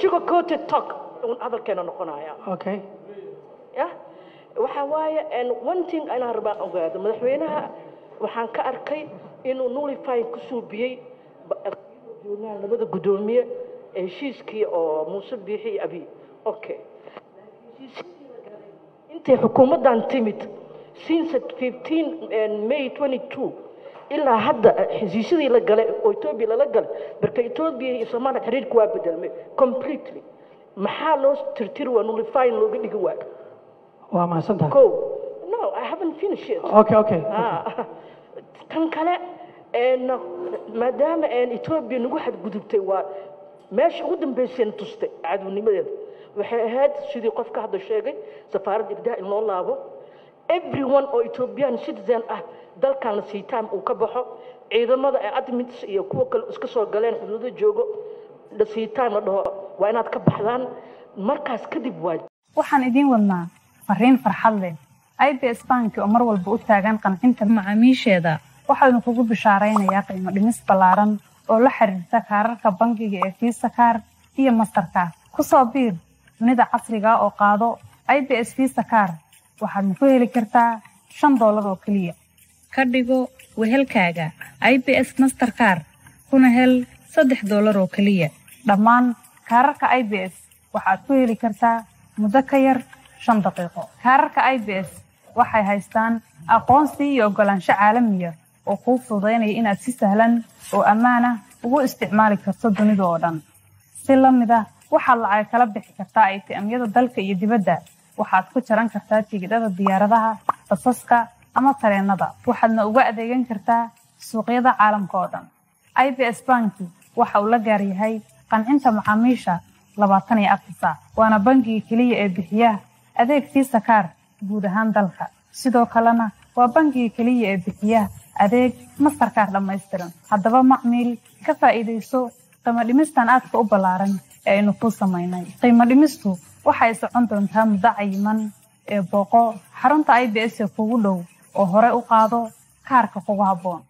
sugar coated talk un hadalkeena noqonaya okay ya? Waxa waaye one thing inaan rabaan ogaado. Madaxweynaha waxaan ka arkay inuu nullifying ku suubiyey labada guddoomiye heshiiskii oo muuse biixi iyo abiy okay intay xukuumaddan timid since 15 may 22 ilaa hadda heshiisyadii la galay oo etoobiya lala galay marka etoobiya iyo soomaaliya xiriirku waa bedelmay completely. Maxaa loo tirtiri waa nullifying looga dhigi waayo waa mahadsantaha ko no i haven't finished it okay okay Ah, kan kale een, maadaama een, etoobiya nagu xadgudubtay waa meesha ugu dambaysayna tustay cadownimadeeda waxay ahayd sidii qofka hadda sheegay safaaradda irdaha in loo laabo everyone oo ethoobiyan citizen ah dalkan la siitaan uu ka baxo ciidamada ee admins iyo kuwa kale iska soo galeen xuduudo joogo la siitaan la dhaho waa inaad ka baxdaan. Markaas kadib waa waxaan idiin wadnaa fariin farxad leh. Ibs banki oo mar walba u taagan qancinta macaamiisheeda waxaynu kugu bishaaraynayaa qiimo dhimis ballaaran oo la xiriirta kaararka bangiga ee fiisa kaar iyo mastarkaar ku soo biir dunida casriga oo qaado ibs fiisa kaar waxaadna ku heli kartaa shan doolar oo keliya ka dhigo wehelkaaga ibs masterkaar kuna hel saddex doolar oo keliya dhammaan kaararka ibs waxaad ku heli kartaa muddo ka yar shan daqiiqo. Kaararka ibs waxay haystaan aqoonsi iyo oggolaansho caalamiya oo kuu fududaynaya inaad si sahlan oo ammaan ah ugu isticmaali karto dunida oo dhan. Si la mid ah waxaad lacag kala bixi kartaa ATM-yada dalka iyo dibadda waxaad ku jaran kartaa tigidhada diyaaradaha basaska ama tareenada. Waxaadna uga adeegan kartaa suuqyada caalamka oo dhan ibs banki waxa uu la gaar yahay qancinta macaamiisha labaatan iyo afar saac waana bangiga keliya ee bixiya adeeg fiisa kaar guud ahaan dalka. Sidoo kalena waa bangiga keliya ee bixiya adeeg mastarkaar dhammaystiran. Haddaba macmiil ka faa'iidayso qiimo dhimistan aadka u ballaaran ee aynu kuu samaynay qiimo dhimistu waxay socon doontaa muddo cayiman ee booqo. Xarunta ibs ee kugu dhow oo hore u qaado kaarka kugu habboon